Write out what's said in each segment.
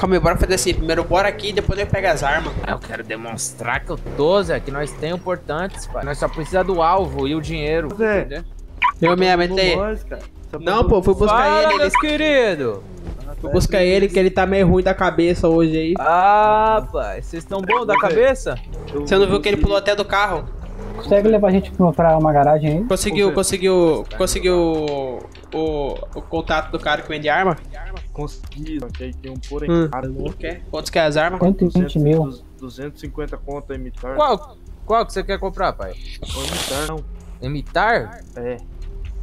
Calma aí, bora fazer assim. Primeiro bora aqui, depois eu pego as armas. Eu quero demonstrar que eu tô, Zé, que nós temos importantes, pai. Nós só precisa do alvo e o dinheiro. Zé. entendeu? Eu cara. Você Não, pô, fui buscar Fala, ele. ele meus queridos. fui buscar ele, que ele tá meio ruim da cabeça hoje aí. Ah, pai, vocês estão bons da cabeça? Você não viu que ele pulou até do carro? Consegue levar a gente pra- uma garagem aí? Conseguiu, conseguiu, conseguiu o, o contato do cara que vende arma? Consegui, só que aí tem um porém Hum. caro, né? Quer? Quantos que é as armas? 120 mil. 200, 250 conto a imitar. Qual? Qual que você quer comprar, pai? Não imitar, não. Imitar? É.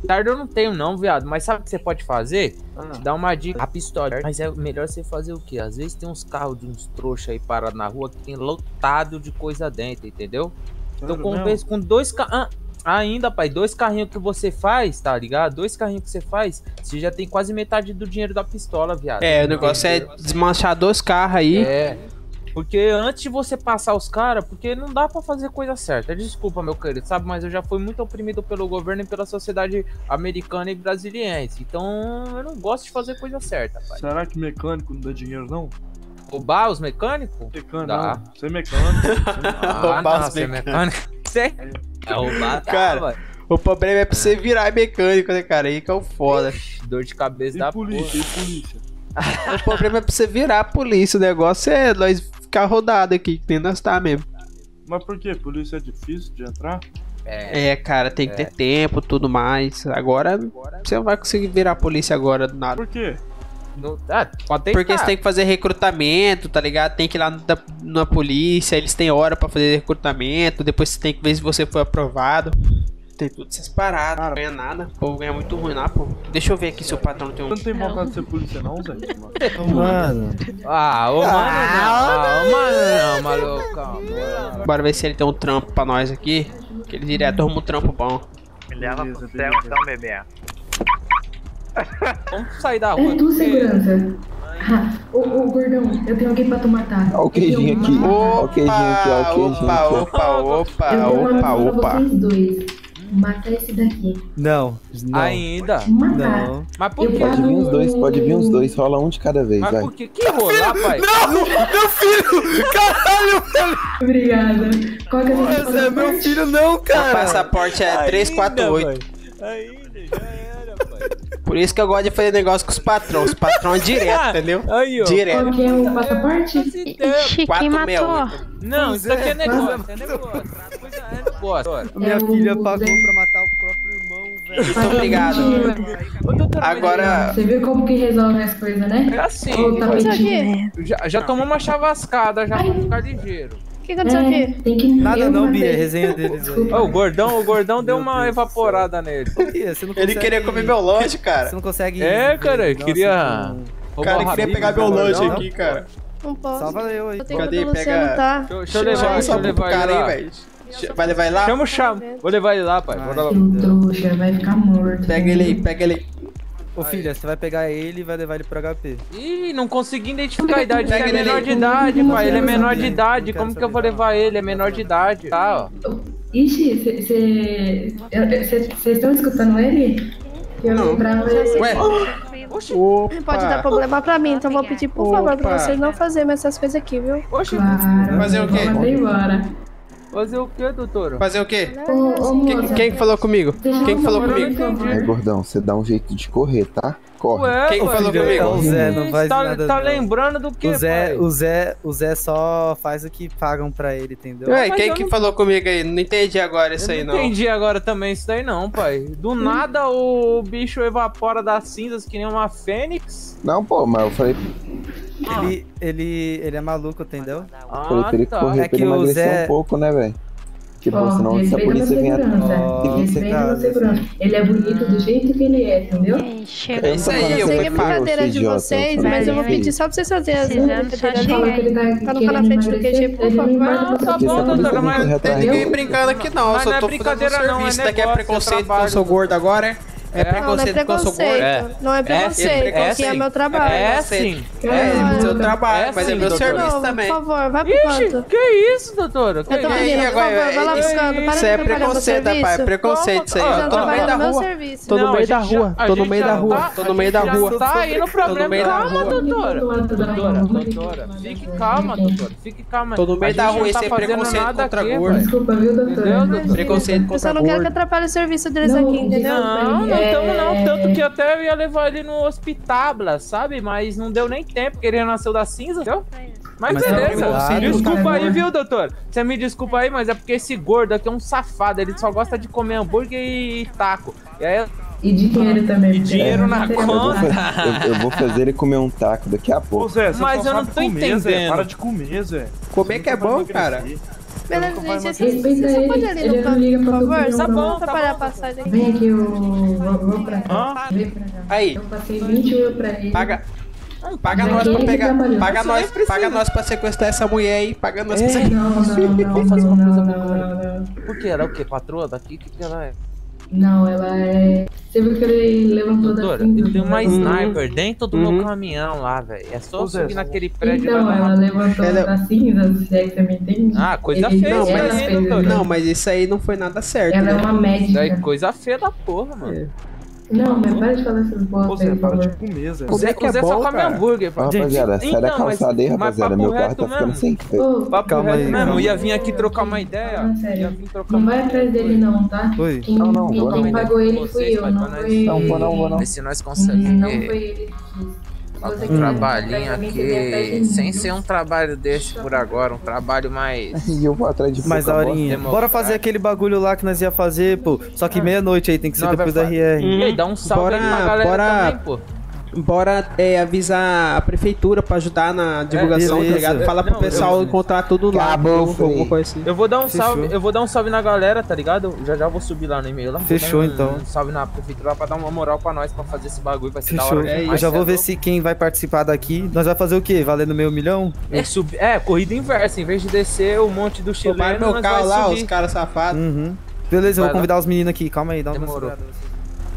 Tardo eu não tenho não, viado. Mas sabe o que você pode fazer? Ah, Te dar uma dica. A pistola. Mas é melhor você fazer o quê? Às vezes tem uns carros de uns trouxa aí parados na rua que tem lotado de coisa dentro, entendeu? Então sério compensa com dois carros. Ainda, pai, dois carrinhos que você faz, tá ligado? Dois carrinhos que você faz, você já tem quase metade do dinheiro da pistola, viado. É, o negócio é desmanchar dois carros aí. É. Porque antes de você passar os caras, porque não dá pra fazer coisa certa. Desculpa, meu querido, sabe? Mas eu já fui muito oprimido pelo governo e pela sociedade americana e brasiliense. Então eu não gosto de fazer coisa certa, pai. Será que mecânico não dá dinheiro, não? Roubar os mecânicos? Mecânico, Dá. não. Você é mecânico. Ah, Roubar não, os você é é roubar, tá, Cara. O problema é pra você virar mecânico, né, cara? Aí que é o foda. Dor de cabeça da e polícia, e polícia. o problema é pra você virar a polícia. O negócio é nós ficar rodado aqui, que nem nós tá mesmo. Mas por quê? Polícia é difícil de entrar? É. É, cara, tem que ter tempo tudo mais. Agora, você não vai conseguir virar a polícia agora do nada. Por quê? No, ah, pode tentar. Porque você tem que fazer recrutamento, tá ligado? Tem que ir lá na, na polícia, eles têm hora pra fazer recrutamento, depois você tem que ver se você foi aprovado. Tem tudo essas paradas, não ganha nada. O povo ganha muito ruim lá, pô. Deixa eu ver aqui se o patrão tem um. Você não tem vontade de ser polícia, não, Zé? Mano, Ah, ô mano, não. Ah, ô mano, não, maluco. Bora ver se ele tem um trampo pra nós aqui. Que ele direto arruma um trampo bom. Me leva pro céu então, bebê. Vamos sair da rua. É tu, porque- segurança. Ah, ô, ô, gordão, eu tenho alguém pra tu matar. Olha o queijinho aqui. Olha o queijinho aqui, olha o queijinho Opa, aqui. opa, opa, Eu opa, opa. vocês dois. Matar esse daqui. Não, não. Ainda. Matar. Não. Mas por que? Pode vir os dois, pode vir os dois. Rola um de cada vez, Mas vai. por que? Que rolar, pai? Obrigada. Qual que é a Esse é meu filho não, O cara. passaporte é 348. Ainda. Por isso que eu gosto de fazer negócio com os patrões. Os patrões direto, entendeu? Aí, ó. Direto. Qual que é o passaporte? Ixi, quem 468. matou? Não, isso aqui é negócio, é negócio. A coisa é negócio. Minha É filha pagou pra matar o próprio irmão, velho. Muito obrigado. Agora, Você viu como que resolve as coisas, É né? assim. Ô, tá aqui. Já, já tomou uma chavascada já pra ficar ligeiro. O que aconteceu É, aqui? tem que Nada não. Bia, resenha deles. Ô, o gordão, o gordão deu uma Deus evaporada nele. Bia, você não ele consegue- queria comer meu lanche, cara. Você não consegue. É, cara, Nossa, queria. O cara queria pegar meu lanche aqui, cara. Não posso. Salva eu aí. Eu tenho Cadê? Pega- tá. Deixa, eu- deixa eu levar, Chama deixa eu levar ele cara aí, velho. Vai levar ele lá? Chama o chama. Vou levar ele lá, pai. Bora lá. Seu trouxa, vai ficar morto. Pega ele aí, pega ele aí. Ô filha, você vai pegar ele e vai levar ele pro HP. Ih, não consegui identificar a idade. Ele é ele menor aí. de idade, pai. Ele é menor de idade. Como que eu vou levar ele? É menor de idade. Tá, ó. Ixi, vocês estão escutando ele? Eu Não. lembrava ele. Ué? Opa. Pode dar problema pra mim, então vou pedir por favor pra Opa. vocês não fazerem essas coisas aqui, viu? Oxe, Claro. Fazer o quê? Mandar embora. Fazer o quê, doutora? Fazer o quê? Ô, Quem, moça. quem que falou comigo? Quem falou comigo? É, gordão, você dá um jeito de correr, tá? Corre. Ué, Quem ué, falou filho, comigo? O Zé não faz tá, nada, Tá não. lembrando do que, O Zé, pai? o, Zé, o Zé só faz o que pagam pra ele, entendeu? Ué, quem que não- falou comigo aí? Não entendi agora isso aí, não. não entendi agora também isso daí não, pai. Do nada o bicho evapora das cinzas que nem uma fênix. Não, pô, mas eu falei, Ah. ele, ele, ele é maluco, entendeu? Ah, pra ele tá. correr É ele que o emagrecer Zé- um pouco, né, velho? Tipo, Ó, senão se a polícia tá, meu segurança. Ele é bonito do jeito que ele é, entendeu? É isso aí, eu eu sei que é brincadeira de vocês, mas eu vou pedir só pra vocês fazerem as brincadeiras que ele tá Pra não falar querendo frente do QG, por não favor. Não, tá bom, doutora, mas correr Tem atrás ninguém brincando aqui não, Mas só não é tô fazendo brincadeira não, é serviço. Isso daqui é negócio, é preconceito, eu trabalho. sou gordo agora, é? É Não, não é preconceito eu sou gordo. preconceito. Não é preconceito. é Aqui é preconceito. meu trabalho. É preconceito. sim. É, seu trabalho, É mas é meu doutor. serviço Não, também. Por favor, vai pro Ixi, canto. que isso, doutora? Que Eu tô aí, pedindo, por favor, vai lá isso- pro canto. Para Isso de é preconceito, rapaz. É preconceito isso aí. Não Tô no meio da rua. serviço. Tô no Não, meio da rua. Tô no meio da rua. tá- Tô no meio da rua. Tá aí no problema. meio da Calma, rua. doutora. Doutora, rua. doutora, fique calma, doutora. Fique calma. Tô no meio da rua, não isso tá é preconceito contra gordo. Desculpa, viu, doutora? Entendeu, doutor? Preconceito Eu só contra não quero que gordo. atrapalhe o serviço deles Não, aqui, entendeu? Não, não É- tamo não. Tanto que até eu ia levar ele no hospitabla, sabe? Mas não deu nem tempo, porque ele nasceu da cinza, entendeu? Mas, Mas beleza. tá claro, desculpa aí, viu, doutor? Você me desculpa aí, mas é porque esse gordo aqui é um safado. Ele só gosta de comer hambúrguer e taco. E aí, E de dinheiro também. E dinheiro na Seria conta. Eu, fácil. eu vou fazer ele comer um taco daqui a Ô pouco. Zé, você Mas só eu não tô comer, Zé. entendendo. Para de comer, Zé. Comer que é bom, cara. Beleza, gente. Você Respeita você ele, pode ali ele no não canto, liga por pra favor? Só não. pra Tá atrapalhar a bom. passagem. Vem aqui, eu vou, pra cá. Vem pra cá. Aí, Eu passei 20 mil pra ele. paga. Paga Já nós pra pegar. Paga nós, precisa. paga nós pra sequestrar essa mulher aí. Paga nós pra É. sequestrar. Não, não, não. Vamos fazer uma não, coisa não, melhor. não, não. por que? Ela é o quê? Patroa daqui? O que, que ela é? Não, ela é. Você viu que ele levantou da Doutora, cinza? ele tem uma sniper dentro do Uhum. meu caminhão lá, velho. É só Zé, subir naquele prédio Então, ela uma- levantou Ela- da cinza, se é que você me entende? Ah, coisa Ele- feia doutor. isso. Não, mas isso aí não foi nada certo. Ela é né? uma Isso médica. aí, coisa feia da porra, mano. Não, mas para de falar essas Ô boas Zé, para de comer, Zé. Zé, é que é Zé só come hambúrguer, gente. rapaziada, sai da Então, mas- calçada aí, rapaziada. Meu carro tá ficando sem. Ô, Papo Calma reto aí, mesmo, calma. ia vir aqui trocar uma ideia. Fala sério. Não vai atrás dele não, tá? Oi. Quem, Não, não, quem, vou quem não. pagou ele fui eu, não foi... Não, vou não, vou não. Vê se nós conseguimos. Não foi ele Tá um trabalhinho de aqui, mim, sem ser um trabalho desse por agora, um trabalho mais. E eu vou atrás de Mais daorinha. Bora fazer aquele bagulho lá que nós ia fazer, pô. Só que meia-noite aí, tem que ser vai depois da RR. E aí, dá um salve Bora- aí pra galera bora- também, pô. Bora é, avisar a prefeitura pra ajudar na divulgação, tá beleza. ligado? Fala pro Não, pessoal eu- encontrar tudo lá. Acabou, ou alguma Frei. coisa assim. Eu vou dar um Fechou. salve, eu vou dar um salve na galera, tá ligado? Já já vou subir lá no e-mail lá. vou Fechou, dar um, então. Um salve na prefeitura lá pra dar uma moral pra nós pra fazer esse bagulho, vai ser da Fechou. hora. É Eu já vou é ver se quem vai participar daqui. Nós vai fazer o quê? Valendo meio milhão? É, sub... é, corrida inversa, em vez de descer o monte do chileno, Roubaram meu carro vai lá, subir. os caras safados. Uhum. Beleza, eu vou convidar os meninos aqui. Calma aí, dá uma Demorou.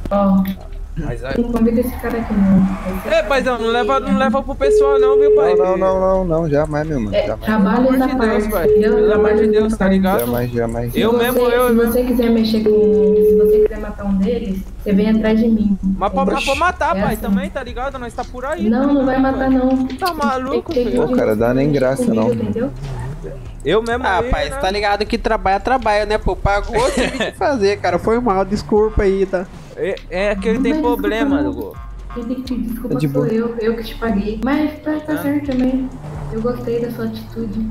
segurada. Mas aí- não convida esse cara aqui não. É, paizão, não leva, não leva pro pessoal não, viu, pai? Não, não, não, não, não, jamais, meu mano. É, Jamais, trabalho amor de Deus, pai. Pelo amor de Deus, tá ligado? jamais, jamais. Eu mesmo, eu Se você quiser mexer com. Se você quiser matar um deles, você vem atrás de mim. Mas pra, pra matar, É pai, assim. também, tá ligado? Nós tá por aí. Não, tá não vai matar pai? não. Tá maluco, filho? Pô, cara, dá nem graça, comigo, não. Entendeu? Eu mesmo Ah, aí, rapaz, né? tá ligado que trabalha, trabalha, né, pô? Pagou, teve que fazer, cara. Foi mal, desculpa aí, tá? É, é que ele tem problema, Hugo. Quem tem que pedir desculpa É de sou boa. eu, eu que te paguei. Mas tá, tá Ah. certo também. Eu gostei da sua atitude.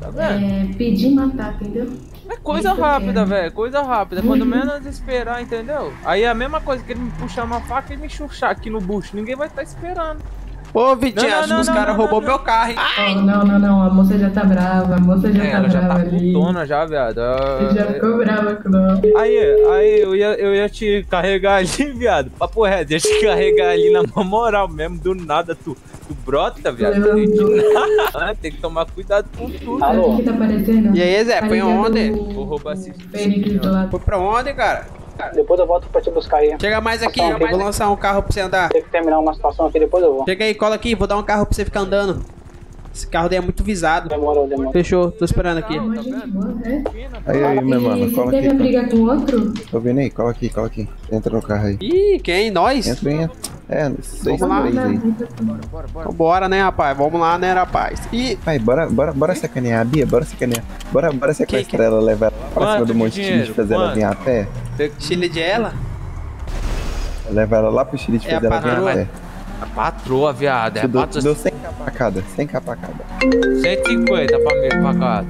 Tá vendo? É, pedir matar, entendeu? É coisa Isso rápida, velho. Coisa rápida. Quando Uhum. menos esperar, entendeu? Aí é a mesma coisa que ele me puxar uma faca e me chuchar aqui no bucho. Ninguém vai estar esperando. Ô, Vitinho, Não, não, acho que não, os caras não, roubou não, meu carro, hein? Ó, não, não, não. A moça já tá brava. A moça já É, tá ela já brava tá ali. putona já, viado. Ah, Ele já ficou brava com nós. Aí, aí eu ia, eu ia te carregar ali, viado. Papo reto, deixa eu te carregar ali na moral mesmo, do nada tu, tu brota, viado. Ah, Tem que tomar cuidado com tudo. Que tá aparecendo? E aí, Zé, Tá foi onde? o Vou roubar esse-. Foi pra onde, cara? Depois eu volto pra te buscar aí. Chega mais aqui, eu vou lançar um carro pra você andar. Tem que terminar uma situação aqui, depois eu vou. Chega aí, cola aqui, vou dar um carro pra você ficar andando. Esse carro daí é muito visado. Demorou, demorou. Fechou, tô esperando aqui. Aí, aí, meu mano, E cola você teve aqui. briga com outro? Tô vendo aí, cola aqui, cola aqui. Entra no carro aí. Ih, quem? Nós? Entra, entra. É, seis, Vamos lá. três aí. Bora, bora. Bora, né, rapaz? Vamos lá, né, rapaz? Ih, Pai, bora, bora, bora sacanear a Bia, bora sacanear. Bora, bora sequestrar ela, levar ela pra cima do de Monte dinheiro? Chile, fazer ela vir a pé. Chile de ela? Levar ela lá pro Chile, É a fazer ela vir a pé. A patroa, viado. É a patroa. 100 k cada, 100 k cada. 150 pra mim, pra casa.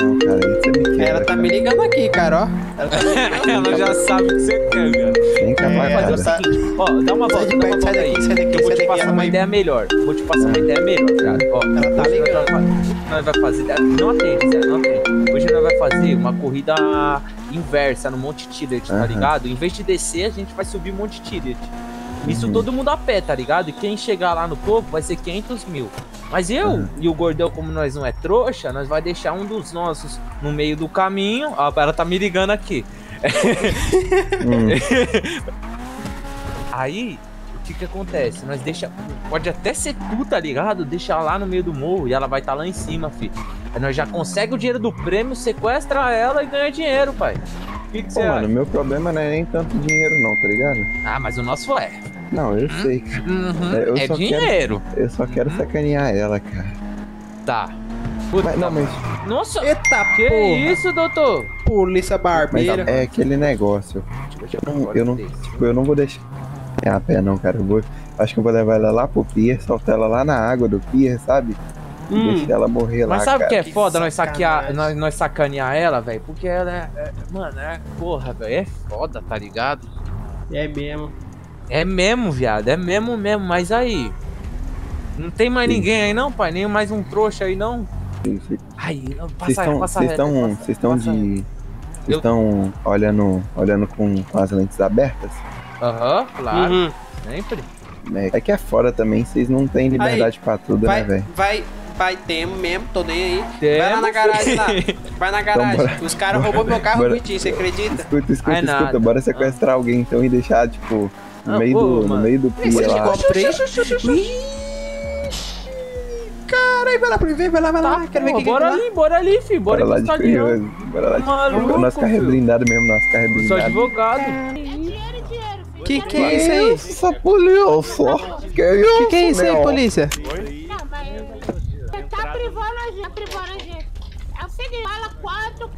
Não, cara, isso é me quebra. Ela tá me ligando aqui, cara, ó. Ela tá. Ela já sabe o que você quer, viado. 100 k É, Vai fazer o tá- seguinte, ó, dá uma volta, dá uma volta aí. daqui, sai daqui, Eu vou te passar uma ideia melhor. Vou te passar uma ideia melhor, viado. Ó, Ela tá ligando. Nós vai, fazer. Não atende, Zé, não atende. Hoje nós vai fazer uma corrida inversa no Monte Tillet, tá ligado? Em vez de descer, a gente vai subir Monte Tillet. Isso Uhum. todo mundo a pé, tá ligado? E quem chegar lá no topo vai ser 500 mil. Mas eu Uhum. e o Gordão, como nós não é trouxa, nós vai deixar um dos nossos no meio do caminho. Ó, ela tá me ligando aqui. Hum, Aí, o que que acontece? Nós deixa. Pode até ser tu, tá ligado? Deixa lá no meio do morro e ela vai estar lá em cima, filho. Aí nós já consegue o dinheiro do prêmio, sequestra ela e ganha dinheiro, pai. O que que Pô, mano, acha? meu problema não é nem tanto dinheiro não, tá ligado? Ah, mas o nosso é. Não, eu sei. cara. Uhum, É, eu é dinheiro. Eu só quero sacanear ela, cara. Tá. Puta, Mas, não, mas, Nossa, Eita que porra. isso, doutor? Polícia mas barbeira. é aquele negócio. Eu não, eu não, tipo, eu não vou deixar é a pé não, cara. Eu vou, acho que eu vou levar ela lá pro pier, soltar ela lá na água do pier, sabe? E Hum. deixar ela morrer lá, Mas sabe o que é foda nós saquear, nós, nós sacanear ela, velho? Porque ela é, é- Mano, é. Porra, velho. É foda, tá ligado? É mesmo. É mesmo, viado. É mesmo mesmo. Mas aí. Não tem mais Sim. ninguém aí não, pai? Nem mais um trouxa aí não? Vocês Aí, não, estão, passa, passa vocês estão, vocês estão de, vocês Eu- estão olhando, olhando com, com as lentes abertas. Aham, claro. Uhum. Sempre. É, é que é fora também, vocês não têm liberdade pra tudo, Vai, né, velho? vai, vai, temo mesmo, tô nem aí. Temos, vai lá na garagem lá. Vai na garagem. bora. Os caras roubou meu carro Bora. bonitinho, você acredita? Escuta, escuta, Ai, escuta, nada. bora sequestrar alguém então e deixar, tipo, no meio do. No meio do pier lá. Caralho, vai lá pra ver, vai lá, vai lá. Quero ver quem que bora ali, bora ali, filho. Bora, Bora lá de curioso. Bora lá de. Nosso carro é blindado mesmo, nosso carro é Eu sou blindado. advogado. Que que é isso aí? Essa polícia! Que é isso, Que que é isso aí, polícia? Não, mas você tá privando a gente, tá privando a gente. É o seguinte, fala quanto.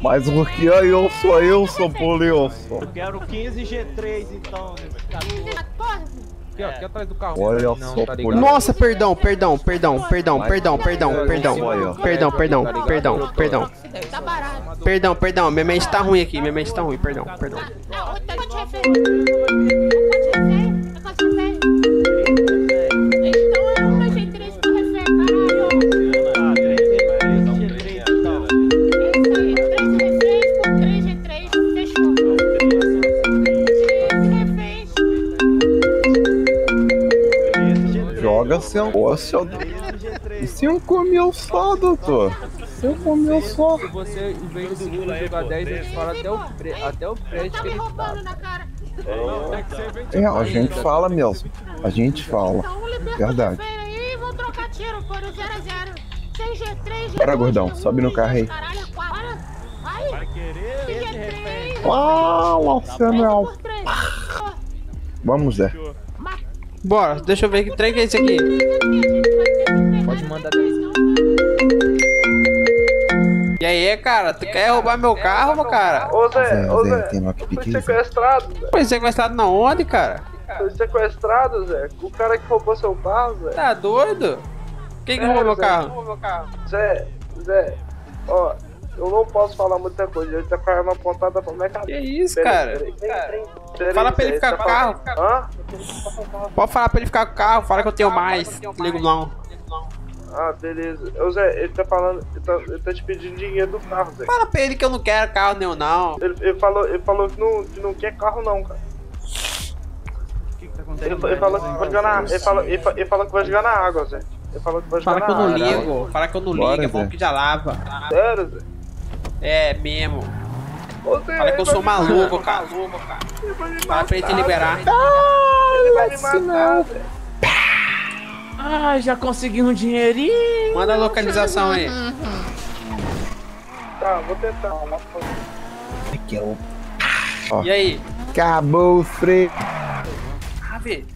Mas o que é eu sou eu, sou polícia? Quero 15 G3 então. 14? Aqui, ó, aqui atrás do carro. Olha Não, só, tá. Nossa, perdão, perdão, perdão, perdão, perdão, perdão, perdão. só aí, ó. Perdão, perdão, perdão, perdão. Tá. Perdão, perdão, minha mente tá ruim aqui, minha mente tá ruim, perdão, perdão. Joga seu. E se eu comer só, doutor? Se eu comer só. Se você, em vez de seguro jogar 10, a gente fala até o, pre... até o prédio Tá que me ele tá. roubando na cara. É, a gente fala mesmo. A gente fala. Então liberta Verdade. o refém aí vão trocar tiro, foram 0 a 0 Sem G3, G2, Bora, gordão, G1, sobe no carro aí. É quatro. Bora. Vai. G3. Fala, Samuel. por três. Vamos, Zé. Bora, deixa eu ver que trem que é esse aqui. Pode mandar 10. E aí, cara, tu quer roubar meu carro, meu cara? Ô Zé, Zé, ô Zé, fui sequestrado, Zé. Foi sequestrado na onde, cara? Fui sequestrado, Zé. O cara que roubou seu carro, Zé. Tá doido? Quem que É, roubou meu carro? Zé, Zé, ó, eu não posso falar muita coisa, ele tá com a arma apontada pra minha cabeça. Que isso, Peraí, cara? peraí, peraí, Fala pra ele ficar tá com o carro. Hã? Pode falar pra ele ficar com o carro, fala que eu tenho mais. Ligo não. Ah, beleza. Ô Zé, ele tá falando, ele tá, ele tá te pedindo dinheiro do carro, Zé. Fala pra ele que eu não quero carro nenhum, não. Ele, ele falou, ele falou que, não, que não quer carro não, cara. Ele, ele falou que vai jogar na, ele falou, ele, fa- ele falou que vai jogar na água, Zé. Ele falou que vai jogar Fala que eu na não água. ligo. Fala que eu não ligo, é bom que já lava. Sério, Zé? É mesmo. Zé, Fala que eu sou maluco, cara. ele vai me Fala pra ele te matar, liberar. Zé. Ele vai me matar. Ah, já consegui um dinheirinho. Manda a localização aí. Tá, vou tentar. Aqui é o. E aí? Acabou o freio. Ave.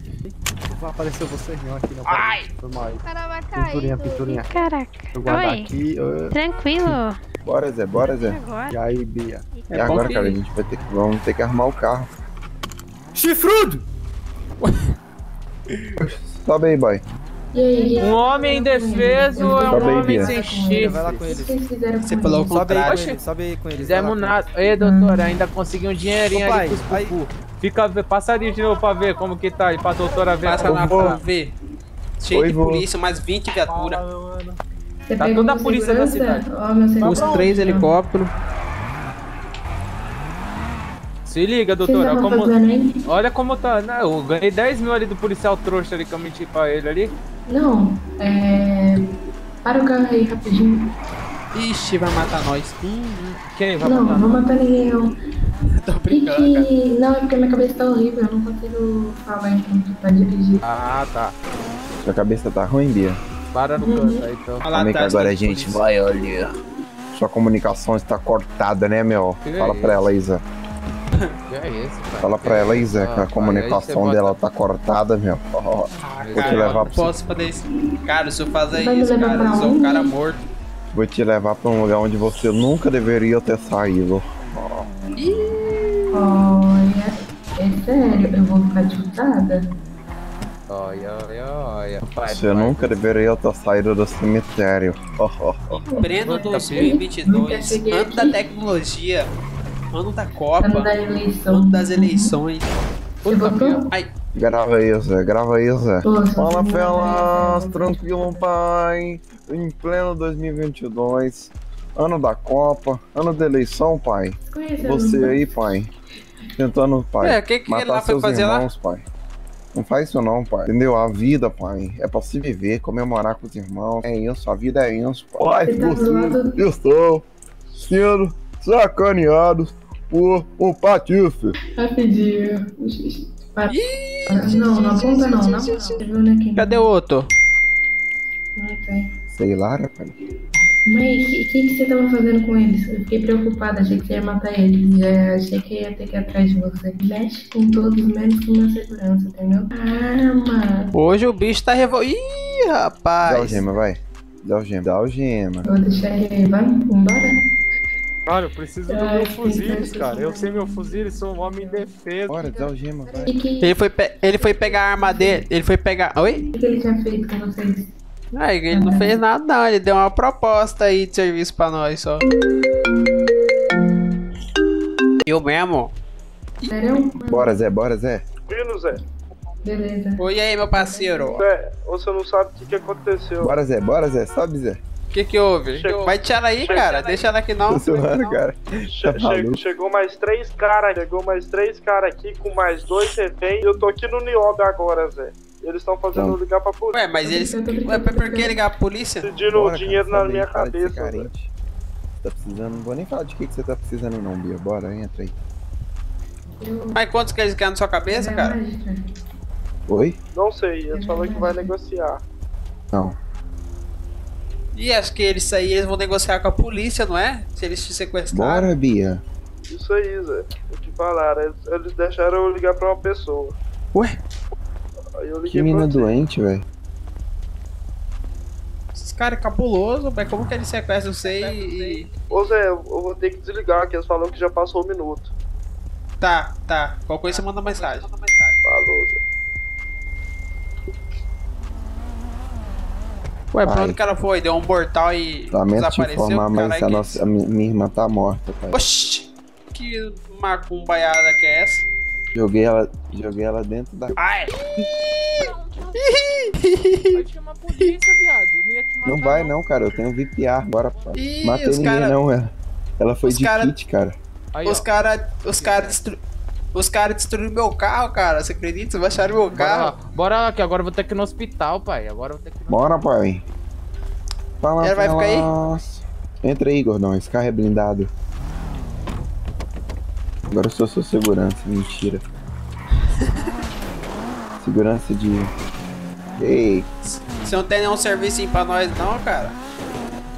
Apareceu você não aqui, não. Ai! Foi mal aí. O cara vai Pinturinha, pinturinha. Caraca. Eu guardar Oi. aqui. Tranquilo. Bora, Zé, bora, Zé. Agora. E aí, Bia? E É bom agora, cara, a gente vai ter que. Vamos ter que arrumar o carro. Chifrudo! Sobe aí, boy. Um homem indefeso é Sobe um homem sem Vai lá chifre. com O que eles. Você com falou o? Sobe contrário. com eles, sobe aí com eles. Fizemos nada. Ei, doutora, ainda consegui um dinheirinho Ô, pai, ali com os. Fica, passa ali de novo pra ver como que tá. E pra doutora ver Passa lá tá. pra ver. Cheio Oi, de polícia, mais 20 viaturas. Você Tá toda a com polícia da cidade. Os três helicópteros. Se liga, doutora. Como... Olha como tá. Não, eu ganhei 10 mil ali do policial trouxa ali que eu menti pra ele ali. Não, é... Para o carro aí, rapidinho. Ixi, vai matar nós. Quem vai Não, matar? não vou matar ninguém, não. Tô brincando, cara. que... Não, é porque minha cabeça tá horrível, eu não consigo falar enquanto tá dirigindo. Ah, tá. Sua cabeça tá ruim, Bia? Para no canto aí, então. Olha Calma aí que agora a gente polícia. vai olhar. Sua comunicação está cortada, né, meu? Que Fala é pra ela, Isa. Que é esse, pai? Fala pra ela, Isa, Ah, que a pai, aí comunicação você dela bota- tá cortada, meu. Ah, Vou te cara, eu levar não pra você. posso fazer isso. Cara, se eu fazer Vai isso, cara, eu sou um cara morto. Vou te levar pra um lugar onde você nunca deveria ter saído. Olha, é sério, eu vou ficar chutada? Olha, olha, olha. Vai, Você vai. nunca deveria ter saído do cemitério. Ó, ó. Pleno Nunca 2022, cheguei ano da tecnologia, ano da Copa, Ano da eleição. ano das eleições. Votou? Ai, Grava aí, Zé. Grava aí, Zé. Fala, Felas. vai- Tranquilo, pai. Em pleno 2022. Ano da Copa. Ano da eleição, pai. Você a- aí, pai. Tentando, pai. É, o que que ele matar lá foi seus fazer lá? irmãos, pai. Não faz isso não, pai. Entendeu? A vida, pai, é pra se viver, comemorar com os irmãos. É isso, a vida é isso, pai. Você tá estou sendo sacaneado por um patife. Rapidinho. Não, não aponta não, na né, quem- cadê o outro? Não tem. Sei lá, pai. Mas o que, que, que você tava fazendo com eles? Eu fiquei preocupada, achei que você ia matar eles. Já achei que ia ter que ir atrás de você. Mexe com todos, menos com minha segurança, entendeu? Ah, mano. Hoje o bicho tá revol... Ih, Dá rapaz. algema, vai. Dá algema. Dá algema. Eu vou deixar ele aí. Vai, embora. Cara, eu preciso do Ai, meu que fuziles, interessante. cara. Eu sei meu fuziles, sou um homem indefeso. Bora, dá algema, vai. O que, que, Ele foi, ele foi pegar a arma dele, ele foi pegar... Oi? que ele tinha feito com vocês? Ah, ele não fez nada não, ele deu uma proposta aí de serviço pra nós só. Eu mesmo? Sério? Bora, Zé, bora, Zé. Vindo, Zé. Beleza. Oi aí, meu parceiro. Zé, você não sabe o que, que aconteceu. Bora, Zé, bora, Zé. Sobe, Zé. O que que houve? Chegou. Vai tirar ela aí, cara. Deixa ela aqui não. Zoando, cara. Che- Tá che- maluco. chegou mais três caras, chegou mais três caras aqui com mais dois reféns. E eu tô aqui no Niobe agora, Zé. Eles estão fazendo Não. ligar pra polícia. Ué, mas eles... Ué, por que ligar a polícia? Pedindo Bora, dinheiro cara, na minha cabeça, Zé. Tá precisando, não vou nem falar de que, que você tá precisando não, Bia. Bora, entra aí. Eu... Mas quantos que eles querem na sua cabeça, cara? Oi? Não sei, eles falaram que vai negociar. Não. E acho que eles aí eles vão negociar com a polícia, não é? Se eles te sequestrarem. Bora, Bia. Isso aí, Zé. O que falaram? Eles, eles deixaram eu ligar pra uma pessoa. Ué? Aí eu Que liguei mina doente, velho. Esses caras é cabuloso, mas como que eles sequestram você e... Ô Zé, eu vou ter que desligar, que eles falaram que já passou um minuto. Tá, tá. Qual coisa você manda mensagem. Falou, Zé. Ué, pra onde que ela foi? Deu um portal e Lamento te desapareceu? informar, mas a, nossa, a mi- minha irmã tá morta, pai. Oxi! Que macumbaiada que é essa? Joguei ela, joguei ela dentro da... Ai! Vai chamar a polícia, viado. Não ia te matar. Não vai não, cara. Eu tenho VPR. Bora, pai. Ih, Matei ninguém cara- não, ela. Ela foi os de cara- kit, cara. Aí, Os caras. Os caras destru... Os caras destruíram meu carro, cara. Você acredita? Vocês baixaram meu Bora carro. Bora lá, que agora eu vou ter que ir no hospital, pai. Agora eu vou ter que ir no Bora, pai. Fala, Ela vai ficar aí? Entra aí, gordão. Esse carro é blindado. Agora eu sou seu segurança. Mentira. segurança de... Ei, Você não tem nenhum serviço aí pra nós, não, cara?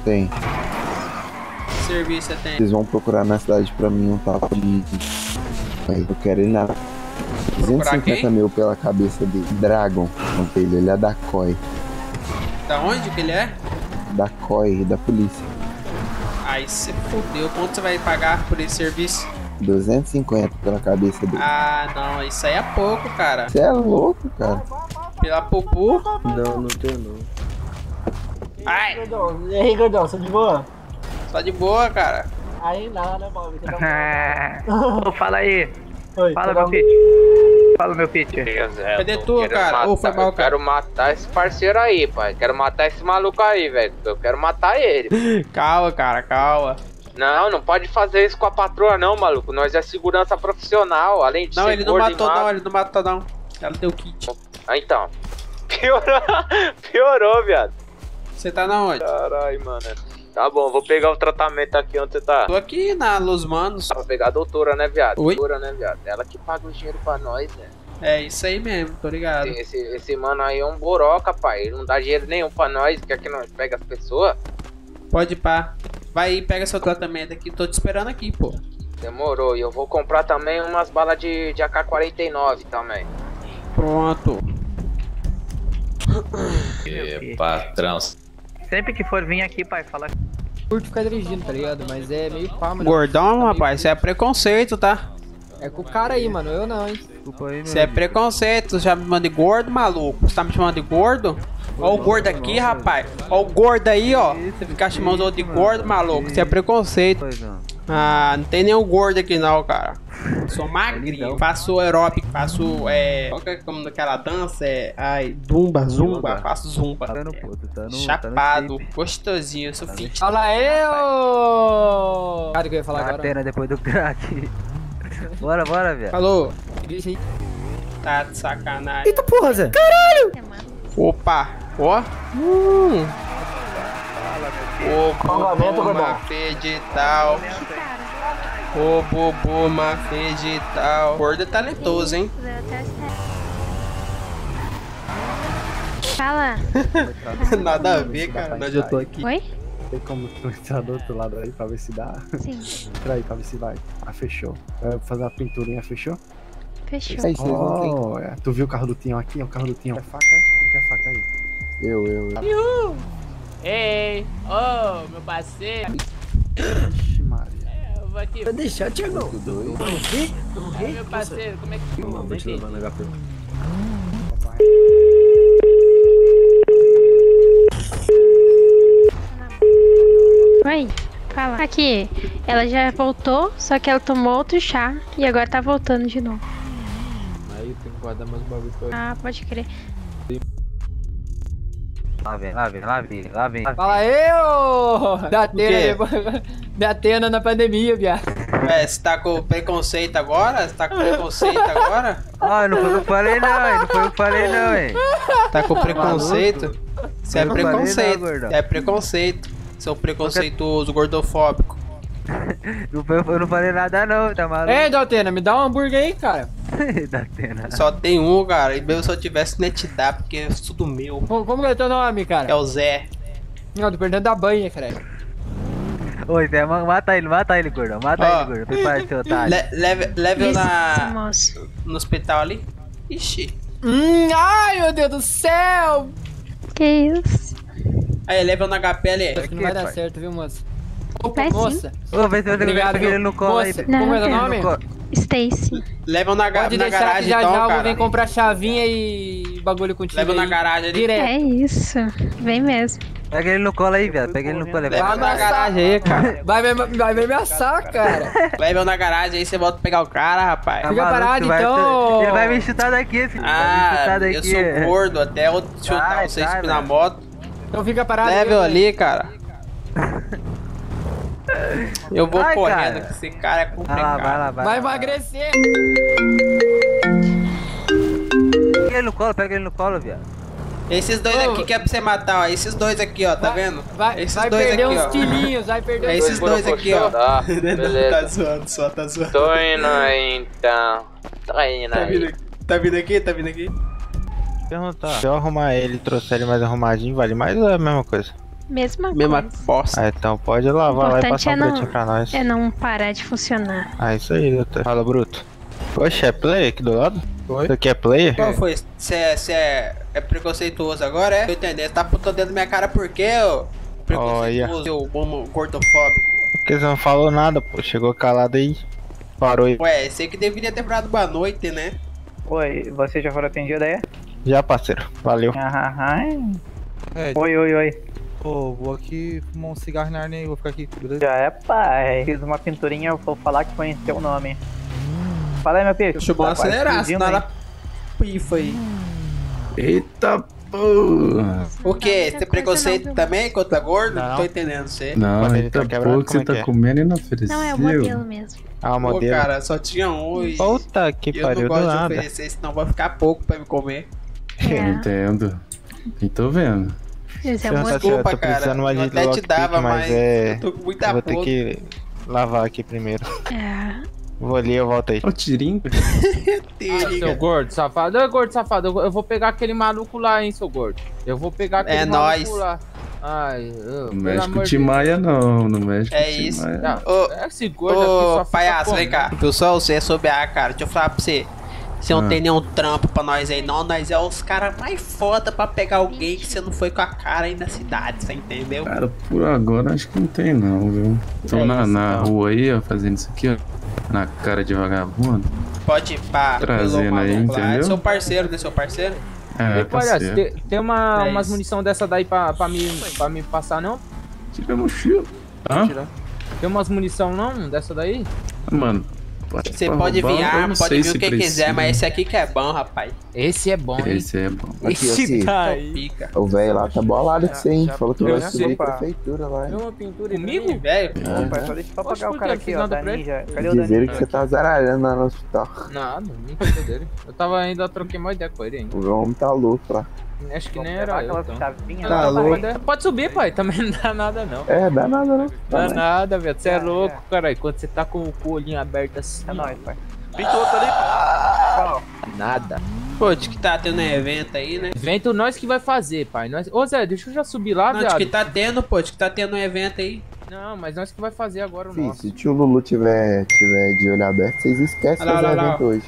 tem. Que serviço você tem? Vocês vão procurar na cidade pra mim um tapa de... Eu quero ele na... Procurar 250 quem? mil pela cabeça dele. Dragon, dele. Ele é da COI. Da onde que ele é? Da COI, da polícia. Aí você fudeu. Quanto você vai pagar por esse serviço? 250 pela cabeça dele. Ah, não. Isso aí é pouco, cara. Você é louco, cara. Pela pupu. Não, não tem não. Ai, E aí, gordão, você de boa? só de boa, cara. Aí nada, né, Bob? Ô, fala aí. Oi, Fala, meu pitch. Fala, meu pitch. Cadê tu, cara? Ô, foi mal, Eu quero cara. matar esse parceiro aí, pai. Quero matar esse maluco aí, velho. Eu quero matar ele. Calma, cara, calma. Não, não pode fazer isso com a patroa, não, maluco. Nós é segurança profissional, além de Não, ser ele não matou, não. Ele não matou, não. Ela deu kit. Ah, então. Piorou, piorou, viado. Você tá na onde? Caralho, mano. Tá bom, vou pegar o tratamento aqui onde você tá. Tô aqui na Los Manos. Vou pegar a doutora, né, viado? Oi? Doutora, né, viado? Ela que paga o dinheiro pra nós, né? É isso aí mesmo, tô ligado. Esse, esse, esse mano aí é um boroca, pai. Ele não dá dinheiro nenhum pra nós, quer que nós pega as pessoas. Pode ir pá. Vai aí, pega seu tratamento aqui. Tô te esperando aqui, pô. Demorou. E eu vou comprar também umas balas de, de AK-49 também. Pronto. É, patrão. Sempre que for vir aqui, pai, fala. Curto ficar dirigindo, tá ligado? Mas é meio pá, mano. Gordão, rapaz, isso é preconceito, tá? É com o cara aí, mano. Eu não, hein? Desculpa aí, Isso é preconceito. Você já me chamando de gordo, maluco? Você tá me chamando de gordo? Ó o gordo aqui, rapaz. Ó o gordo aí, ó. Você ficar chamando os outros de gordo, maluco. Isso é preconceito. Ah, não tem nenhum gordo aqui não, cara. Sou magrinho. Faço aeróbico, faço. É. Qual que é o nome daquela dança? É. Ai, Dumba, Zumba. Faço Zumba. Chapado, gostosinho, eu sou fit. Fala ô! Cara, que eu ia falar agora. Batendo depois do crack. bora, bora, velho. Falou. Tá de sacanagem. Eita porra, Zé. Caralho! Opa, ó. Hum. Ô, Prolongamento, bobo gordão. mafedital. Ô, bobo mafedital. Gordo é talentoso, hein? Fala. Nada a ver, cara. Onde eu tô aqui. Oi? Tem como tu entrar do outro lado aí pra ver se dá? Sim. Entra aí pra ver se vai. Ah, fechou. Vai fazer uma pinturinha, fechou? Fechou. Oh, é. Tu viu o carro do Tião aqui? É o carro do Tião. Quer faca, é? Quem quer faca aí? Eu, eu, eu. Ei, ô, meu parceiro. Ixi, Maria. É, eu vou aqui. Vai deixar, Tiagão. Ô, meu parceiro, como é que... Vou te levar no HP. Oi? Fala. Aqui, ela já voltou, só que ela tomou outro chá e agora tá voltando de novo. Aí tem que guardar mais um bagulho pra Ah, pode crer. Lá vem, lá vem, lá vem, lá vem. Fala aí, ô! Da? Atena, da Atena na pandemia, viado. É, você tá com preconceito agora? Você tá com preconceito agora? Ah, não foi o que eu falei não, hein? Não foi o que eu falei não, hein? Tá com preconceito? Isso é Eu preconceito. gordão. É preconceito. Seu preconceituoso, gordofóbico. Eu não falei nada não, tá maluco? Ei, Datena, me dá um hambúrguer aí, cara. da Atena. Só tem um, cara. E mesmo se eu tivesse, nem te dar, porque é tudo meu. Como, como é teu nome, cara? É o Zé. Não, tô perdendo da banha, cara. Oi, Zé, ma- mata ele, mata ele, gordão. Mata Ó. ele, gordão. Prepara seu otário. Le leve leve Isso, na, moço. no hospital ali. Ixi. Hum, ai, meu Deus do céu! Que isso? Aí, leve eu na HP ali. Acho que não vai dar certo, viu, moça? Opa, sim. moça. Ô, vê se você Obrigado, pega ele no colo aí. Moça, velho. como é o Não, nome? Stacy. Leve eu na, ga Pode na deixar que garagem já então, já eu vou cara. vir comprar chavinha e bagulho contigo Leva na aí. garagem ali. Direto. É isso. Vem mesmo. Pega ele no colo aí, viado. Pega ele no colo aí. Leva vai. na garagem aí, cara. Vai me, vai me ameaçar, cara. Leve eu na garagem aí, você volta pegar o cara, rapaz. Tá Fica maluco, parado, tu vai- então. Ele vai me chutar daqui, filho. vai me chutar Ah, daqui. eu sou gordo, até eu chutar Vai, vocês vai, na moto. Então fica parado. Velho. ali, cara. Eu vou Vai, correndo, cara. que esse cara é Vai complicado. lá, vai lá, vai Vai lá. emagrecer. Pega ele no colo, pega ele no colo, viado. Esses dois Ô. aqui que é pra você matar, ó. Esses dois aqui, ó, tá Vai- vendo? Vai, Esses vai dois perder aqui, uns ó. quilinhos, vai perder É uns esses dois aqui, ó. Tá, tá zoando, só tá zoando. Tô indo aí, então. Tô indo Tá vindo aí. aqui, tá vindo aqui, tá vindo aqui. Perguntar. Se eu arrumar ele e trouxer ele mais arrumadinho, vale mais ou é a mesma coisa? Mesma Mesma coisa. bosta. Ah, então pode lavar lá e passar é um não, pra nós. é não parar de funcionar. Ah, isso aí, doutor. Fala, Bruto. Oxe, é player aqui do lado? Oi? Isso aqui é player? Qual foi? Você é, é, é preconceituoso agora, é? Tô entendendo. Você tá apontando dedo na minha cara por quê, ô? Preconceituoso, seu homo gordofóbico. Porque você não falou nada, pô. Chegou calado aí. Parou aí. Ué, você que deveria ter falado boa noite, né? Oi, você já foi atendido aí? Já, parceiro. Valeu. Aham. É, Oi, oi, oi. Pô, vou aqui fumar um cigarro na arne e vou ficar aqui, beleza? Já é, pai. Fiz uma pinturinha, eu vou falar que conheceu o nome. Fala aí, meu filho. Deixa eu Tá acelerar, senão ela pifa aí. Eita porra! O quê? Você tem preconceito também contra gordo? Não. Tô entendendo você. Não, Quando ele eita tá quebrado, porra que você é tá é? comendo e não ofereceu. Não, é o modelo mesmo. Ah, o Pô, modelo. cara, só tinha um e Puta que e eu não pariu do gosto de nada. oferecer, senão vai ficar pouco pra me comer. Eu entendo. E tô vendo. Isso é muito Saci, eu Desculpa, tô cara. precisando mais Eu até te dava, mas mas é... eu tô com muita eu vou ter que lavar aqui primeiro. É. Vou ali, eu volto aí. O tirinho. Ah, seu gordo, safado. Ô, gordo, safado, eu vou- pegar aquele maluco lá, hein, seu gordo. Eu vou pegar aquele É maluco nóis. lá. Ai, eu, mexe com o de Timaya, não. Não mexe com É o isso. Timaya. Não, Ô, esse gordo aqui Ô, só fica palhaço, vem cá. Pessoal, você é sobre a cara. Deixa eu falar pra você. Você não Ah. tem nenhum trampo pra nós aí, não. Nós é os caras mais foda pra pegar alguém que você não foi com a cara aí na cidade, você entendeu? Cara, por agora acho que não tem não, viu? Estão É na, isso, na então. rua aí, ó, fazendo isso aqui, ó. Na cara de vagabundo. Pode ir pra Trazendo aí. É entendeu? seu parceiro, né? Seu parceiro? É, tá palhaço, certo. tem, tem uma, É umas isso. munição dessa daí pra, pra, me, pra me passar, não? Tira a mochila. Hã? Tem umas munição, não? Dessa daí? Mano, Você pode roubar, vir eu arma, não pode vir o que quiser, precisa. mas esse aqui que é bom, rapaz. Esse é bom, hein? Esse é bom. Aqui, Esse assim, daí. Pica. o velho lá tá bolado com você, hein? Falou que vai subir pra prefeitura lá. hein? Deu uma pintura Comigo? Velho, Opa, só deixa eu pagar o cara aqui, ó, da ninja. Cadê o Dizeram que você tá zaralhando lá no hospital. Nada, nem dele. Eu tava ainda, troquei uma ideia com ele ainda. O homem tá louco lá. Acho que Vamos nem era eu, aquela então. chavinha, Tá louco. Pode subir, pai, também não dá nada não. É, dá nada não. Dá nada, velho. Você é É, louco, é. caralho. Quando você tá com o olhinho aberto assim. É nóis, pai. Pintou outro ali, pá. Nada. pô, de que tá tendo um evento aí, né? Evento nós que vai fazer, pai. Nós... Ô Zé, deixa eu já subir lá, Não, de que tá tendo, pô, de que tá tendo um evento aí. Não, mas nós que vai fazer agora o Fih, nosso. se o tio Lulu tiver, tiver de olho aberto, vocês esquecem lá, lá, evento hoje.